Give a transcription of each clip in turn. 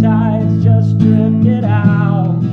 tides just drifted out.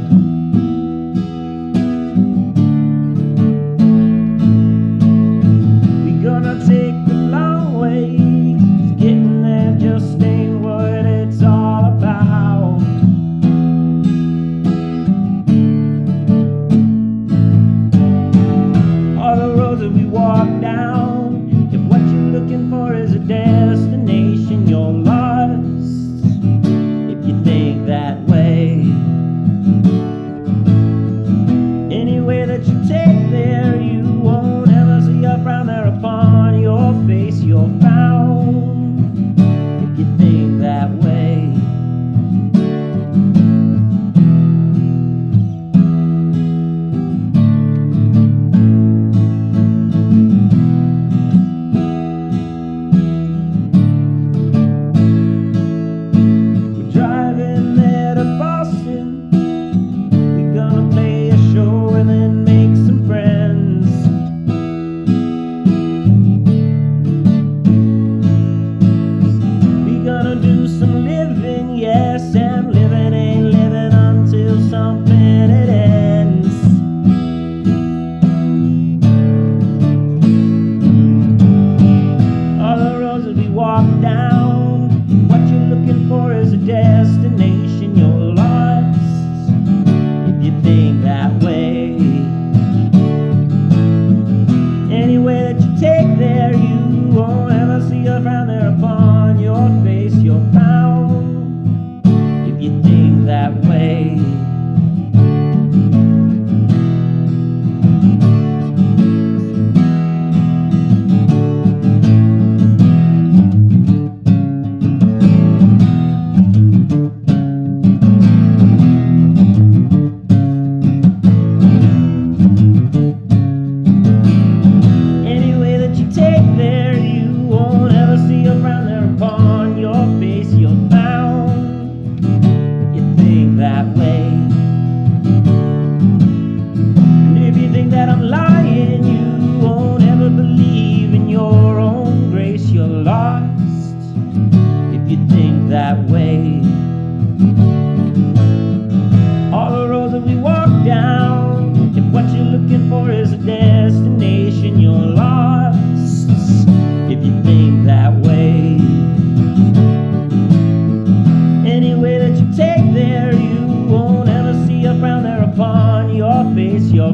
anywhere that you take there, you won't ever see a frown there upon your face. Your there you won't ever see a frown there upon your face you're bound you think that way. And if you think that I'm lying you won't ever believe in your own grace you're lost. If you think that way. your face you'll